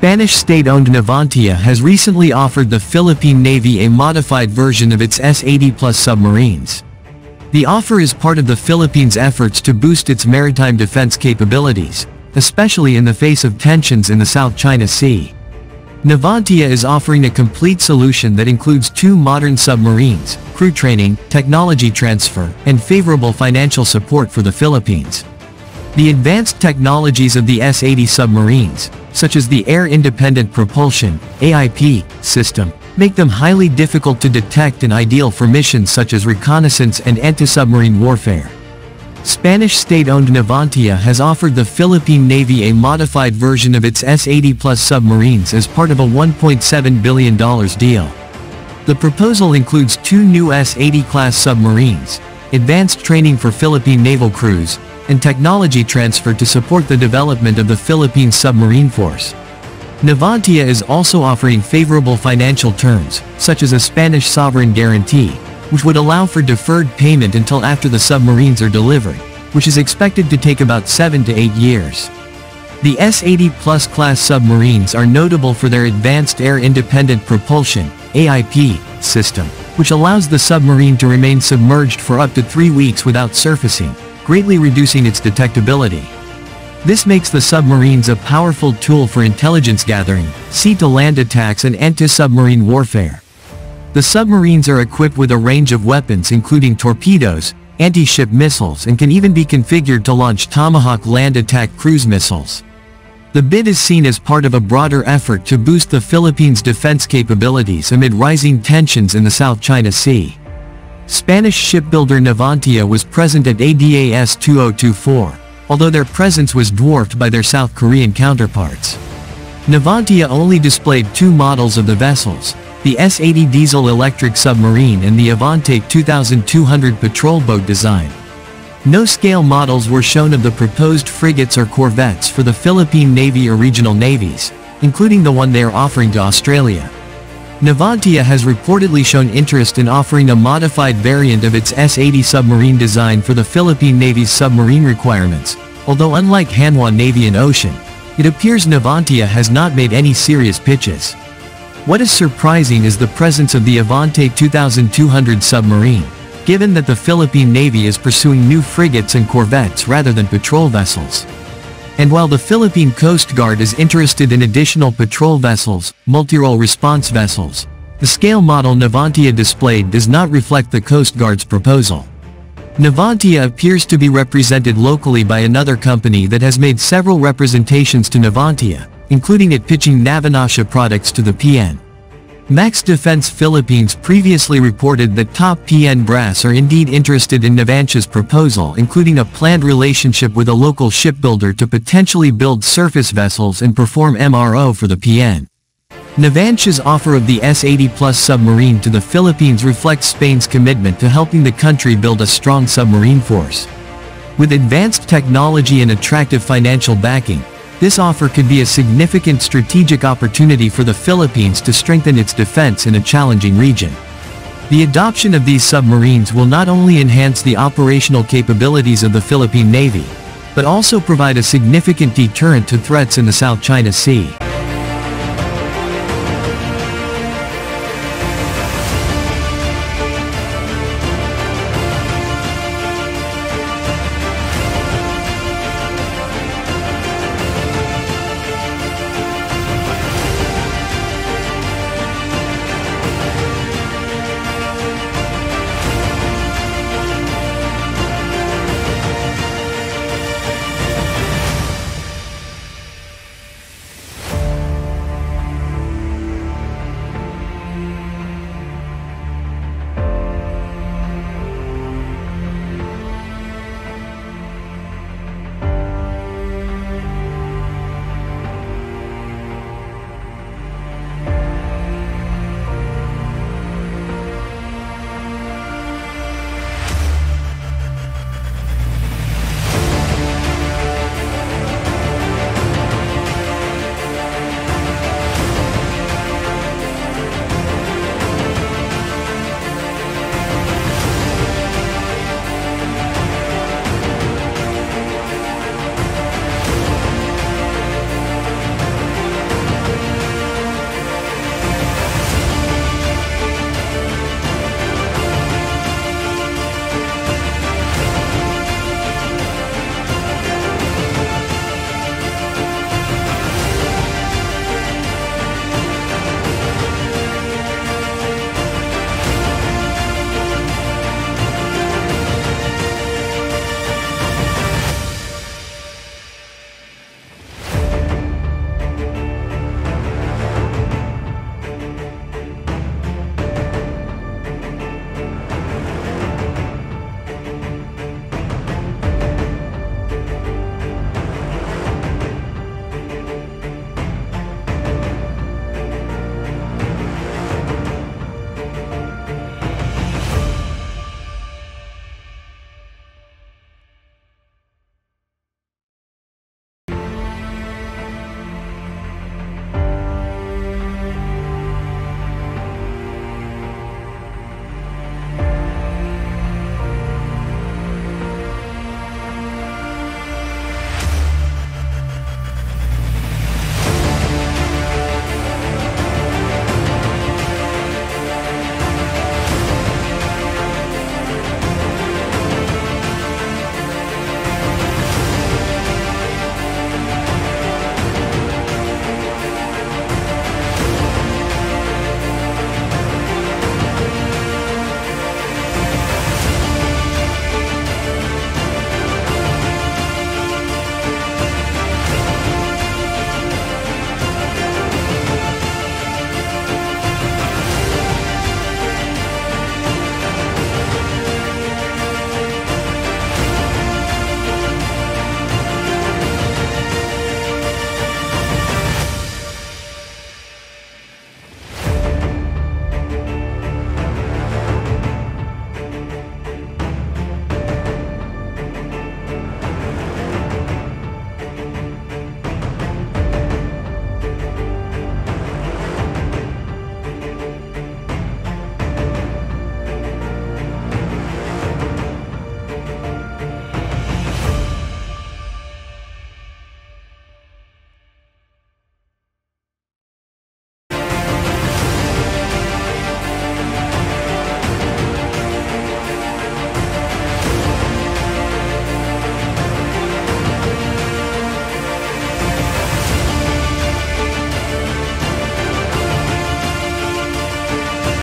Spanish state-owned Navantia has recently offered the Philippine Navy a modified version of its S-80 Plus submarines. The offer is part of the Philippines' efforts to boost its maritime defense capabilities, especially in the face of tensions in the South China Sea. Navantia is offering a complete solution that includes two modern submarines, crew training, technology transfer, and favorable financial support for the Philippines. The advanced technologies of the S-80 submarines, such as the Air-Independent Propulsion AIP, system, make them highly difficult to detect and ideal for missions such as reconnaissance and anti-submarine warfare. Spanish state-owned Navantia has offered the Philippine Navy a modified version of its S-80 Plus submarines as part of a $1.7 billion deal. The proposal includes two new S-80 class submarines, advanced training for Philippine naval crews, and technology transfer to support the development of the Philippine submarine force. Navantia is also offering favorable financial terms, such as a Spanish sovereign guarantee, which would allow for deferred payment until after the submarines are delivered, which is expected to take about 7 to 8 years. The S-80 Plus class submarines are notable for their advanced air-independent propulsion AIP, system, which allows the submarine to remain submerged for up to 3 weeks without surfacing, greatly reducing its detectability. This makes the submarines a powerful tool for intelligence gathering, sea-to-land attacks and anti-submarine warfare. The submarines are equipped with a range of weapons including torpedoes, anti-ship missiles and can even be configured to launch Tomahawk land attack cruise missiles. The bid is seen as part of a broader effort to boost the Philippines' defense capabilities amid rising tensions in the South China Sea. Spanish shipbuilder Navantia was present at ADAS 2024, although their presence was dwarfed by their South Korean counterparts. Navantia only displayed two models of the vessels, the S-80 diesel-electric submarine and the Avante 2200 patrol boat design. No scale models were shown of the proposed frigates or corvettes for the Philippine Navy or regional navies, including the one they are offering to Australia. Navantia has reportedly shown interest in offering a modified variant of its S-80 submarine design for the Philippine Navy's submarine requirements, although unlike Hanwha Navy and Ocean, it appears Navantia has not made any serious pitches. What is surprising is the presence of the Avante 2200 submarine, given that the Philippine Navy is pursuing new frigates and corvettes rather than patrol vessels. And while the Philippine Coast Guard is interested in additional patrol vessels, multi-role response vessels, the scale model Navantia displayed does not reflect the Coast Guard's proposal. Navantia appears to be represented locally by another company that has made several representations to Navantia, including it pitching Navantia products to the PN. Max Defense Philippines previously reported that top PN brass are indeed interested in Navantia's proposal including a planned relationship with a local shipbuilder to potentially build surface vessels and perform MRO for the PN. Navantia's offer of the S-80 Plus submarine to the Philippines reflects Spain's commitment to helping the country build a strong submarine force. With advanced technology and attractive financial backing, this offer could be a significant strategic opportunity for the Philippines to strengthen its defense in a challenging region. The adoption of these submarines will not only enhance the operational capabilities of the Philippine Navy, but also provide a significant deterrent to threats in the South China Sea.